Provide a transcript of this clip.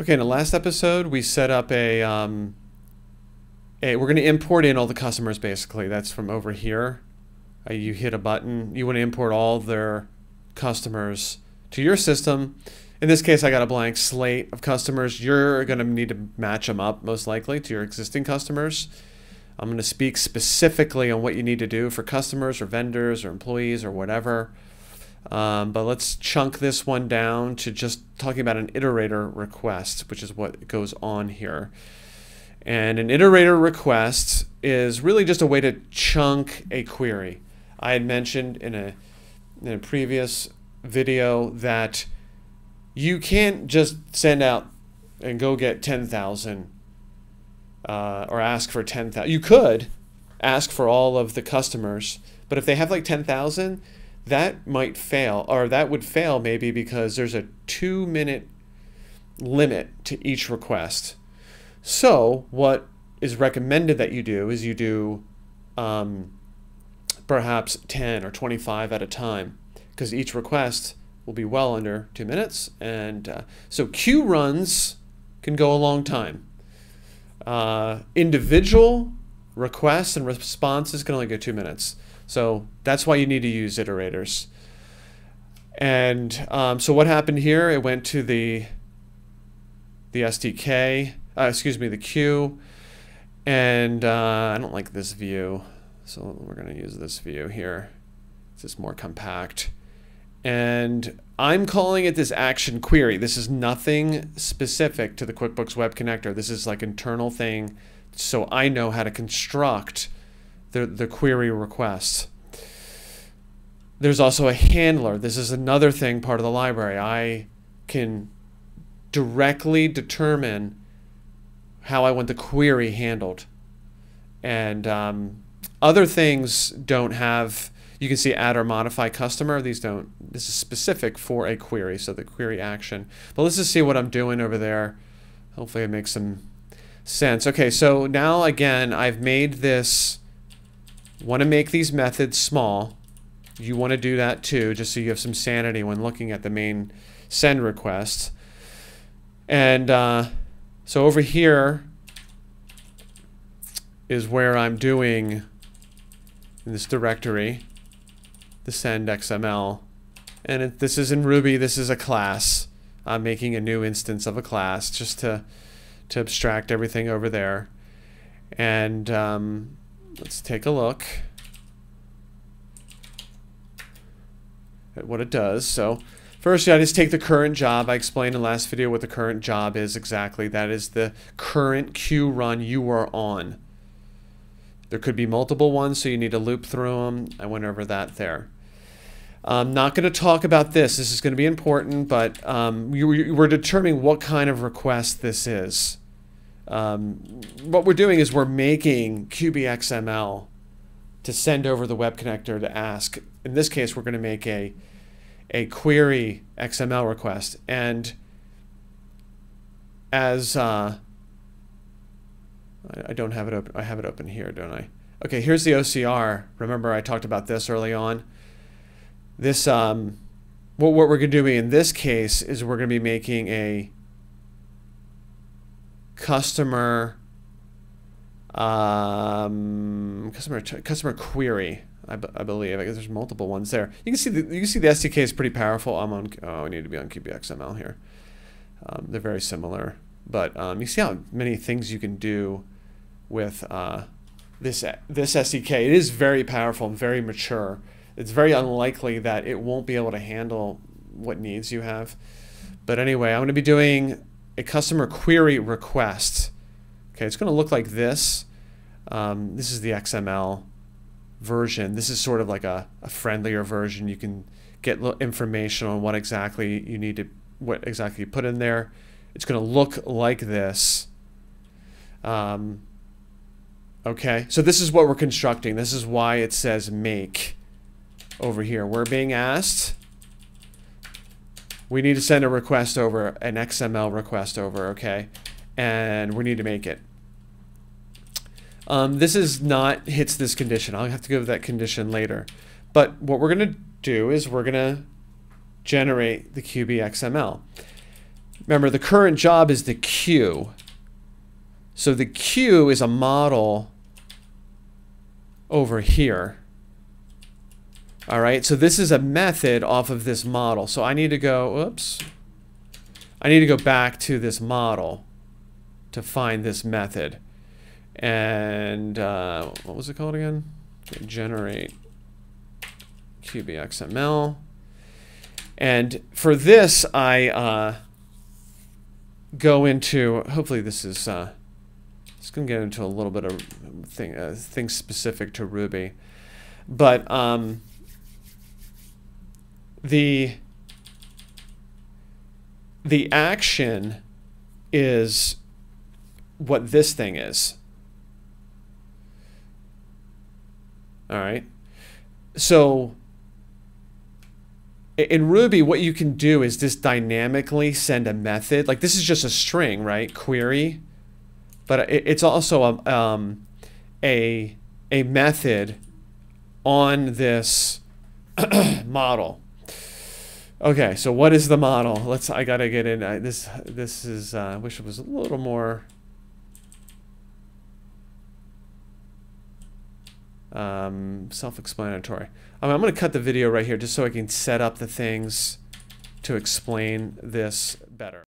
Okay, in the last episode, we set up a, um, a we're going to import in all the customers basically. That's from over here. Uh, you hit a button. You want to import all their customers to your system. In this case, I got a blank slate of customers. You're going to need to match them up most likely to your existing customers. I'm going to speak specifically on what you need to do for customers or vendors or employees or whatever. Um, but let's chunk this one down to just talking about an iterator request, which is what goes on here. And an iterator request is really just a way to chunk a query. I had mentioned in a, in a previous video that you can't just send out and go get 10,000 uh, or ask for 10,000. You could ask for all of the customers, but if they have like 10,000, that might fail, or that would fail maybe because there's a two minute limit to each request. So, what is recommended that you do is you do um, perhaps 10 or 25 at a time because each request will be well under two minutes. And uh, so, queue runs can go a long time. Uh, individual requests and responses can only go two minutes. So that's why you need to use iterators. And um, so what happened here? It went to the the SDK, uh, excuse me, the queue, and uh, I don't like this view, so we're going to use this view here. It's just more compact. And I'm calling it this action query. This is nothing specific to the QuickBooks Web Connector. This is like internal thing, so I know how to construct the, the query request. There's also a handler. This is another thing part of the library. I can directly determine how I want the query handled. And um, other things don't have, you can see add or modify customer. These don't, this is specific for a query, so the query action. But let's just see what I'm doing over there. Hopefully it makes some sense. Okay, so now again, I've made this want to make these methods small. You want to do that too, just so you have some sanity when looking at the main send requests. And uh, so over here is where I'm doing in this directory the send XML. And it, this is in Ruby, this is a class. I'm making a new instance of a class just to, to abstract everything over there. And um, Let's take a look at what it does. So first, I just take the current job. I explained in the last video what the current job is exactly. That is the current queue run you are on. There could be multiple ones, so you need to loop through them. I went over that there. I'm not going to talk about this. This is going to be important, but um, you, we're determining what kind of request this is um, what we're doing is we're making QBXML to send over the web connector to ask. In this case, we're going to make a a query XML request, and as uh, I, don't have it open. I have it open here, don't I? Okay, here's the OSR. Remember, I talked about this early on. This um, what what we're going to do in this case is we're going to be making a customer um, customer customer query. I, I believe. I guess there's multiple ones there. You can see the you can see the SDK is pretty powerful. I'm on. Oh, I need to be on QBXML here. Um, they're very similar, but um, you see how many things you can do with uh, this this SDK. It is very powerful and very mature. It's very unlikely that it won't be able to handle what needs you have. But anyway, I'm going to be doing a customer query request. Okay, it's going to look like this. Um, this is the XML version. This is sort of like a, a friendlier version. You can get information on what exactly you need to, what exactly you put in there. It's going to look like this. Um, okay, so this is what we're constructing. This is why it says make over here. We're being asked we need to send a request over, an XML request over, okay? And we need to make it. Um, this is not hits this condition. I'll have to go to that condition later. But what we're going to do is we're going to generate the QB XML. Remember, the current job is the queue. So the queue is a model over here. All right, so this is a method off of this model. So I need to go, oops. I need to go back to this model to find this method. And uh, what was it called again? Generate QBXML. And for this, I uh, go into, hopefully this is, uh, it's going to get into a little bit of thing, uh, things specific to Ruby. But um, the, the action is what this thing is. All right. So in Ruby, what you can do is just dynamically send a method. Like this is just a string, right? Query. But it's also a, um, a, a method on this model. Okay, so what is the model? Let's. I gotta get in. I, this. This is. Uh, I wish it was a little more. um, self-explanatory. I I'm going to cut the video right here just so I can set up the things to explain this better.